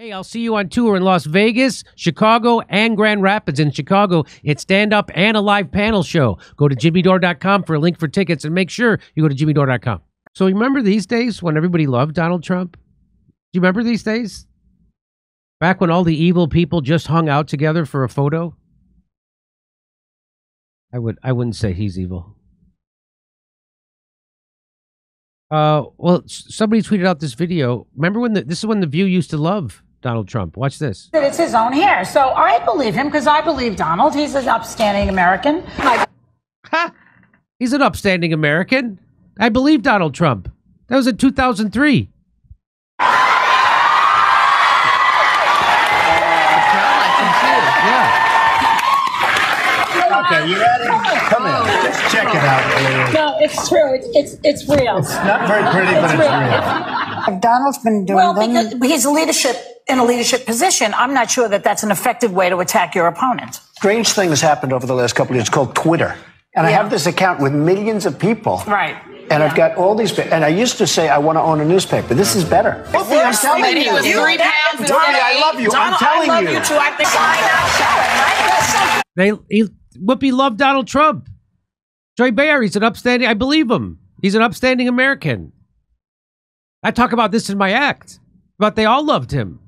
Hey, I'll see you on tour in Las Vegas, Chicago, and Grand Rapids. In Chicago, it's stand up and a live panel show. Go to jimmydore.com for a link for tickets and make sure you go to jimmydore.com. So, remember these days when everybody loved Donald Trump? Do you remember these days? Back when all the evil people just hung out together for a photo? I would I wouldn't say he's evil. Uh, well, somebody tweeted out this video. Remember when the, this is when the View used to love Donald Trump. Watch this. that it's his own hair. So I believe him because I believe Donald. He's an upstanding American. I Ha! He's an upstanding American. I believe Donald Trump. That was in 2003. Yeah. Okay, you're adding. Come in. Let's check it out. Lou. no, it's true. It's it's it's real. It's not very pretty, but it's real. Donald's been doing well, them. because he's a leadership in a leadership position. I'm not sure that that's an effective way to attack your opponent. strange thing has happened over the last couple of years called Twitter. And I have this account with millions of people. Right. And I've got all these, and I used to say I want to own a newspaper. This is better. I'm telling you. was three pounds. Donnie, I love you. I'm Donald, telling I love you. you too. I think I right? They he, Whoopi loved Donald Trump. Joy Behar, he's an upstanding. I believe him. He's an upstanding American. I talk about this in my act, but they all loved him.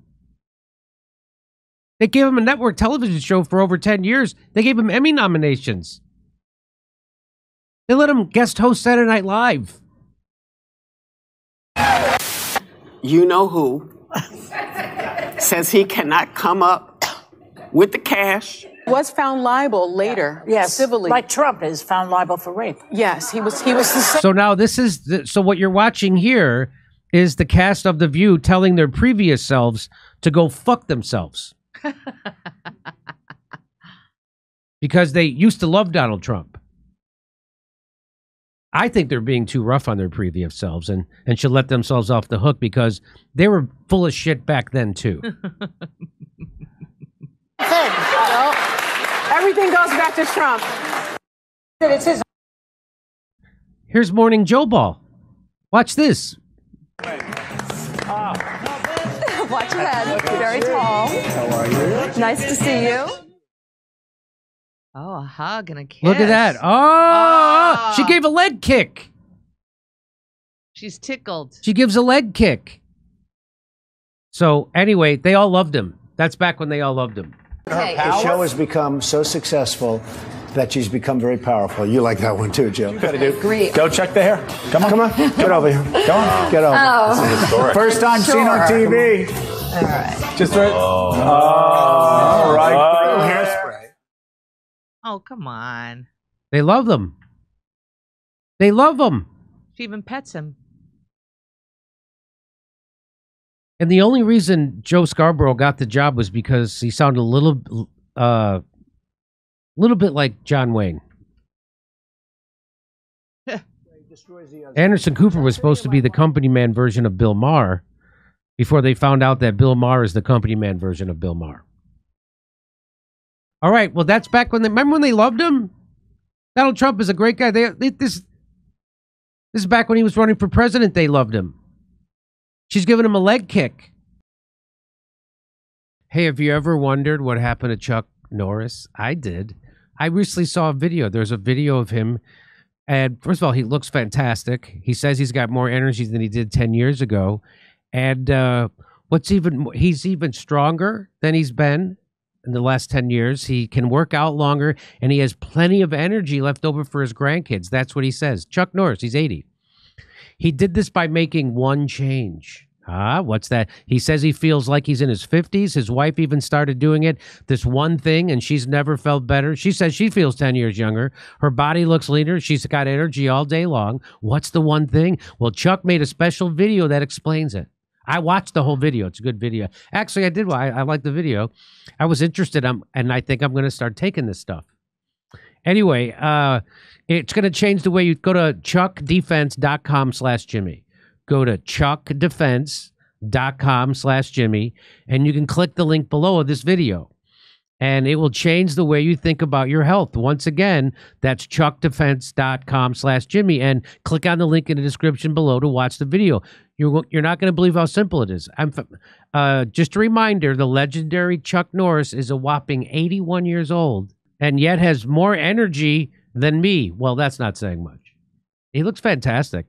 They gave him a network television show for over 10 years. They gave him Emmy nominations. They let him guest host Saturday Night Live. you know who says he cannot come up with the cash. was found liable later, Yes, civilly. like Trump is found liable for rape. yes, he was. He was the same. So now this is the, so what you're watching here is the cast of The View telling their previous selves to go fuck themselves. because they used to love Donald Trump. I think they're being too rough on their previous selves and, and should let themselves off the hook because they were full of shit back then too. Everything goes back to Trump. It's his Here's Morning Joe Ball. Watch this. Watch your head. Very tall. How are you? Nice to see you. Oh, a hug and a kiss. Look at that. Oh, Ah. she gave a leg kick. She's tickled. She gives a leg kick. So anyway, they all loved him. That's back when they all loved him. The show has become so successful that she's become very powerful. You like that one too, Jill. Gotta do. Great. Go check the hair. Come on. Come on, get over here. Come on, get over. First time seen on TV. All right. Just right. Oh, right. Hairspray. Oh, come on. They love them. They love him. She even pets him. And the only reason Joe Scarborough got the job was because he sounded a little, uh, little bit like John Wayne. Anderson Cooper was supposed to be the company man version of Bill Maher before they found out that Bill Maher is the company man version of Bill Maher. All right, well, that's back when they remember when they loved him. Donald Trump is a great guy. They, they this this is back when he was running for president. They loved him. She's giving him a leg kick. Hey, have you ever wondered what happened to Chuck Norris? I did. I recently saw a video. There's a video of him. And first of all, he looks fantastic. He says he's got more energy than he did 10 years ago. And uh, what's even, he's even stronger than he's been in the last 10 years. He can work out longer and he has plenty of energy left over for his grandkids. That's what he says. Chuck Norris, he's 80. He did this by making one change. Ah, what's that? He says he feels like he's in his 50s. His wife even started doing it, this one thing, and she's never felt better. She says she feels 10 years younger. Her body looks leaner. She's got energy all day long. What's the one thing? Well, Chuck made a special video that explains it. I watched the whole video. It's a good video. Actually, I did. I, I like the video. I was interested, um, and I think I'm going to start taking this stuff. Anyway, uh, it's going to change the way you go to chuckdefense.com slash Jimmy. Go to chuckdefense.com slash Jimmy, and you can click the link below of this video. and it will change the way you think about your health. Once again, that's chuckdefense.com slash Jimmy. And click on the link in the description below to watch the video. You're, you're not going to believe how simple it is. I'm uh, just a reminder the legendary Chuck Norris is a whopping 81 years old and yet has more energy than me. Well, that's not saying much. He looks fantastic.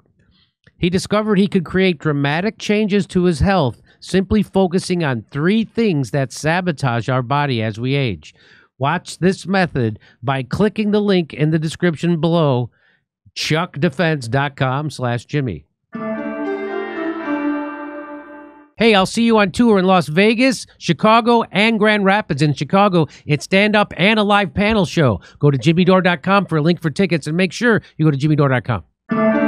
He discovered he could create dramatic changes to his health simply focusing on three things that sabotage our body as we age. Watch this method by clicking the link in the description below, chuckdefense.com slash Jimmy. Hey, I'll see you on tour in Las Vegas, Chicago, and Grand Rapids. In Chicago, it's stand up and a live panel show. Go to jimmydore.com for a link for tickets and make sure you go to jimmydore.com.